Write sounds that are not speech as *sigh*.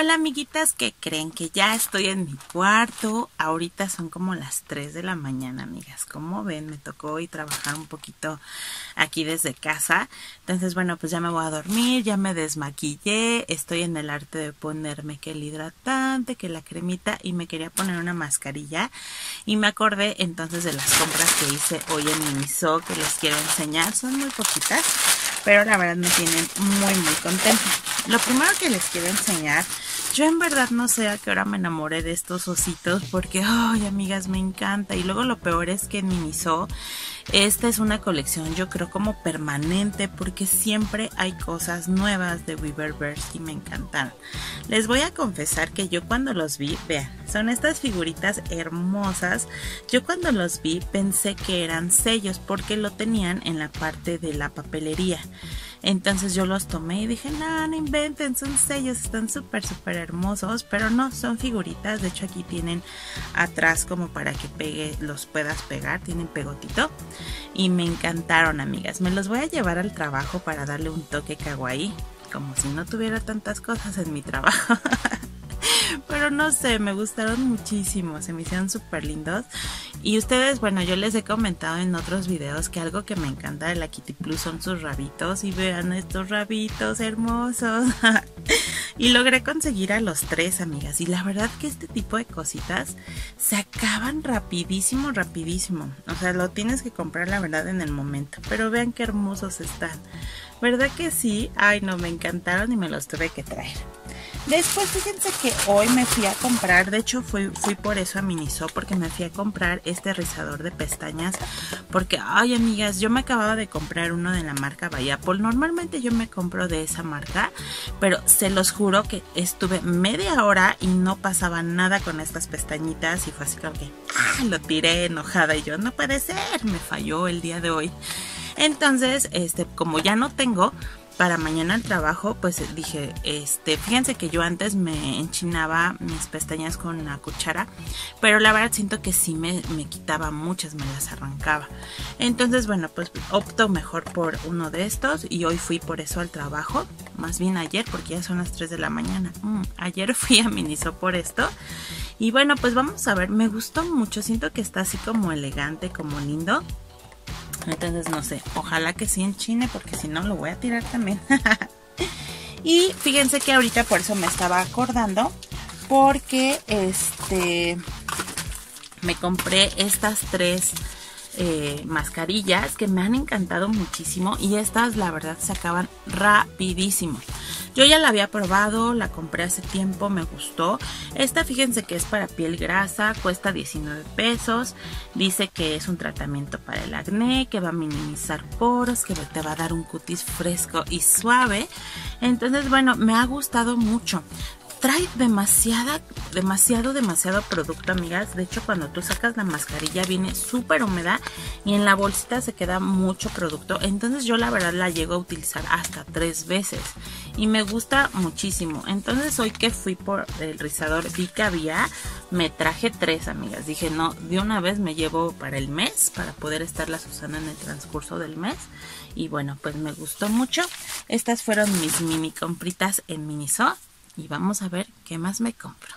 Hola amiguitas, ¿qué creen? Que ya estoy en mi cuarto. Ahorita son como las 3 de la mañana, amigas. Como ven, me tocó hoy trabajar un poquito aquí desde casa. Entonces, bueno, pues ya me voy a dormir, ya me desmaquillé. Estoy en el arte de ponerme que el hidratante, que la cremita y me quería poner una mascarilla. Y me acordé entonces de las compras que hice hoy en Miniso que les quiero enseñar. Son muy poquitas, pero la verdad me tienen muy, muy contenta. Lo primero que les quiero enseñar yo en verdad no sé a qué hora me enamoré de estos ositos porque, ay, amigas, me encanta. Y luego lo peor es que en Miniso, esta es una colección yo creo como permanente porque siempre hay cosas nuevas de Weaververse y me encantan. Les voy a confesar que yo cuando los vi, vean, son estas figuritas hermosas. Yo cuando los vi pensé que eran sellos porque lo tenían en la parte de la papelería. Entonces yo los tomé y dije, no, no inventen, son sellos, están súper, súper hermosos, pero no, son figuritas. De hecho aquí tienen atrás como para que pegue, los puedas pegar, tienen pegotito. Y me encantaron, amigas. Me los voy a llevar al trabajo para darle un toque kawaii, como si no tuviera tantas cosas en mi trabajo. *laughs* Pero no sé, me gustaron muchísimo, se me hicieron súper lindos. Y ustedes, bueno, yo les he comentado en otros videos que algo que me encanta de la Kitty Plus son sus rabitos. Y vean estos rabitos hermosos. *laughs* y logré conseguir a los tres, amigas. Y la verdad que este tipo de cositas se acaban rapidísimo, rapidísimo. O sea, lo tienes que comprar, la verdad, en el momento. Pero vean qué hermosos están. ¿Verdad que sí? Ay, no, me encantaron y me los tuve que traer. Después fíjense que hoy me fui a comprar, de hecho fui, fui por eso a Miniso, porque me fui a comprar este rizador de pestañas, porque, ay amigas, yo me acababa de comprar uno de la marca Vayapol, normalmente yo me compro de esa marca, pero se los juro que estuve media hora y no pasaba nada con estas pestañitas y fue así como que, ah, lo tiré enojada y yo, no puede ser, me falló el día de hoy. Entonces, este, como ya no tengo, para mañana al trabajo, pues dije, este, fíjense que yo antes me enchinaba mis pestañas con una cuchara, pero la verdad siento que sí me, me quitaba muchas, me las arrancaba. Entonces, bueno, pues opto mejor por uno de estos y hoy fui por eso al trabajo, más bien ayer, porque ya son las 3 de la mañana. Mm, ayer *laughs* fui a Miniso por esto. Y bueno, pues vamos a ver, me gustó mucho, siento que está así como elegante, como lindo. Entonces no sé, ojalá que sí enchine porque si no lo voy a tirar también. *laughs* y fíjense que ahorita por eso me estaba acordando porque este me compré estas tres eh, mascarillas que me han encantado muchísimo y estas la verdad se acaban rapidísimo. Yo ya la había probado, la compré hace tiempo, me gustó. Esta fíjense que es para piel grasa, cuesta 19 pesos. Dice que es un tratamiento para el acné, que va a minimizar poros, que te va a dar un cutis fresco y suave. Entonces, bueno, me ha gustado mucho trae demasiada, demasiado, demasiado producto, amigas. De hecho, cuando tú sacas la mascarilla viene súper húmeda y en la bolsita se queda mucho producto. Entonces yo la verdad la llego a utilizar hasta tres veces y me gusta muchísimo. Entonces hoy que fui por el rizador vi que había, me traje tres, amigas. Dije, no, de una vez me llevo para el mes, para poder estarlas usando en el transcurso del mes. Y bueno, pues me gustó mucho. Estas fueron mis mini compritas en Miniso y vamos a ver qué más me compro.